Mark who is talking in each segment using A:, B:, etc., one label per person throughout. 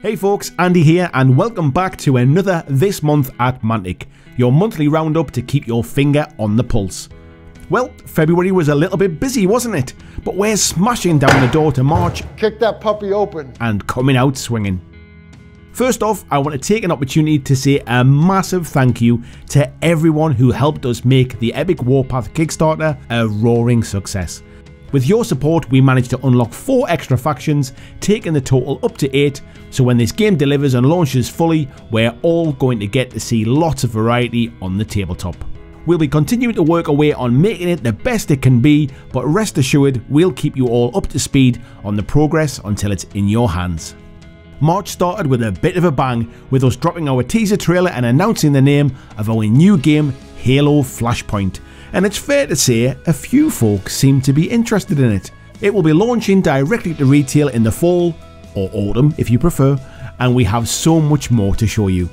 A: Hey folks, Andy here and welcome back to another This Month at Mantic, your monthly roundup to keep your finger on the pulse. Well, February was a little bit busy, wasn't it? But we're smashing down the door to March
B: Kick that puppy open.
A: and coming out swinging. First off, I want to take an opportunity to say a massive thank you to everyone who helped us make the Epic Warpath Kickstarter a roaring success. With your support, we managed to unlock 4 extra factions, taking the total up to 8, so when this game delivers and launches fully, we're all going to get to see lots of variety on the tabletop. We'll be continuing to work away on making it the best it can be, but rest assured, we'll keep you all up to speed on the progress until it's in your hands. March started with a bit of a bang, with us dropping our teaser trailer and announcing the name of our new game, Halo Flashpoint, and it's fair to say a few folks seem to be interested in it. It will be launching directly to retail in the fall, or autumn if you prefer, and we have so much more to show you.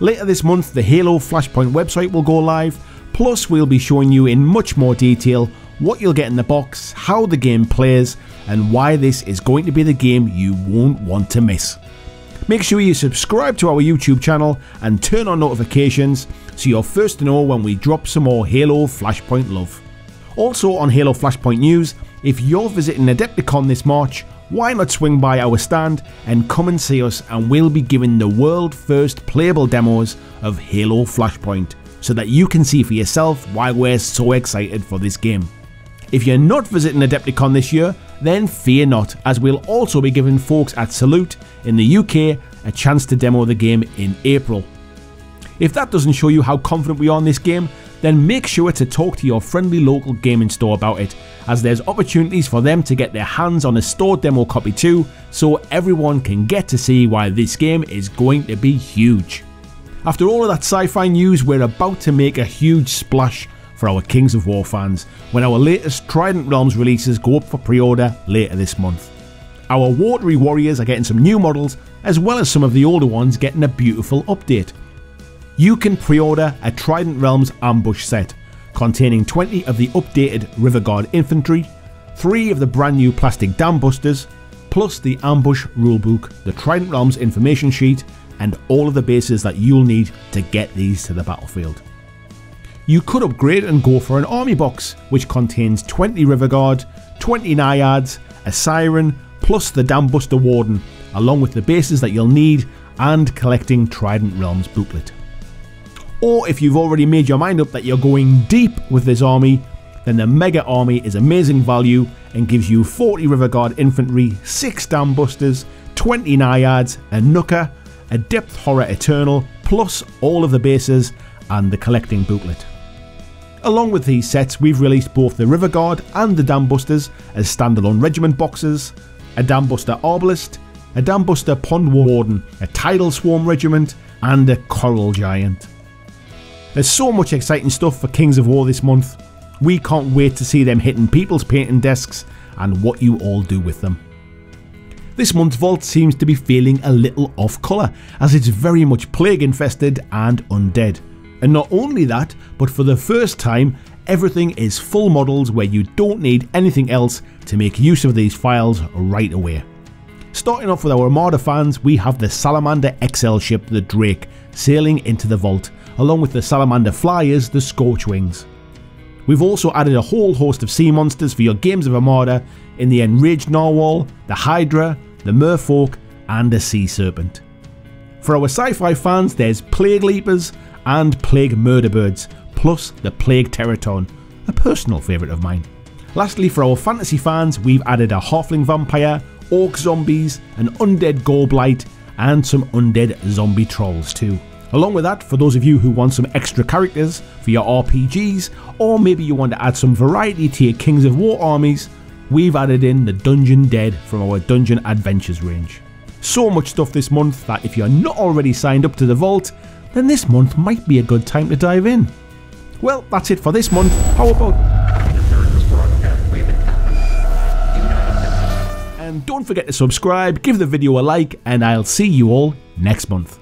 A: Later this month, the Halo Flashpoint website will go live, plus, we'll be showing you in much more detail what you'll get in the box, how the game plays, and why this is going to be the game you won't want to miss. Make sure you subscribe to our YouTube channel and turn on notifications so you're first to know when we drop some more Halo Flashpoint love. Also on Halo Flashpoint news, if you're visiting Adepticon this March, why not swing by our stand and come and see us and we'll be giving the world first playable demos of Halo Flashpoint so that you can see for yourself why we're so excited for this game. If you're not visiting Adepticon this year, then fear not, as we'll also be giving folks at Salute in the UK a chance to demo the game in April. If that doesn't show you how confident we are in this game, then make sure to talk to your friendly local gaming store about it, as there's opportunities for them to get their hands on a store demo copy too, so everyone can get to see why this game is going to be huge. After all of that sci-fi news, we're about to make a huge splash for our Kings of War fans when our latest Trident Realms releases go up for pre-order later this month. Our watery warriors are getting some new models, as well as some of the older ones getting a beautiful update. You can pre-order a Trident Realms ambush set, containing 20 of the updated River Guard infantry, 3 of the brand new plastic dam busters, plus the ambush rulebook, the Trident Realms information sheet, and all of the bases that you'll need to get these to the battlefield. You could upgrade and go for an army box, which contains 20 River Guard, 20 Naiads, a Siren, plus the Dam Buster Warden, along with the bases that you'll need and collecting Trident Realms booklet. Or if you've already made your mind up that you're going deep with this army, then the Mega Army is amazing value and gives you 40 River Guard infantry, 6 Dam Busters, 20 Naiads, a Nooker, a Depth Horror Eternal, plus all of the bases and the collecting booklet. Along with these sets, we've released both the River Guard and the Dam Busters as standalone regiment boxes, a Dam Buster Arbalist, a Dam Buster Pond Warden, a Tidal Swarm Regiment, and a Coral Giant. There's so much exciting stuff for Kings of War this month. We can't wait to see them hitting people's painting desks and what you all do with them. This month's vault seems to be feeling a little off colour as it's very much plague infested and undead. And not only that, but for the first time, everything is full models where you don't need anything else to make use of these files right away. Starting off with our Armada fans, we have the Salamander XL ship, the Drake, sailing into the vault, along with the Salamander Flyers, the Scorchwings. We've also added a whole host of sea monsters for your games of Armada in the Enraged Narwhal, the Hydra, the Merfolk, and the Sea Serpent. For our sci-fi fans, there's Plague Leapers and Plague Murderbirds, plus the Plague Teraton, a personal favourite of mine. Lastly, for our fantasy fans, we've added a Halfling Vampire, Orc Zombies, an Undead Goblite, and some Undead Zombie Trolls too. Along with that, for those of you who want some extra characters for your RPGs, or maybe you want to add some variety to your Kings of War armies, we've added in the Dungeon Dead from our Dungeon Adventures range. So much stuff this month that if you're not already signed up to the Vault, then this month might be a good time to dive in. Well, that's it for this month. How about. And don't forget to subscribe, give the video a like, and I'll see you all next month.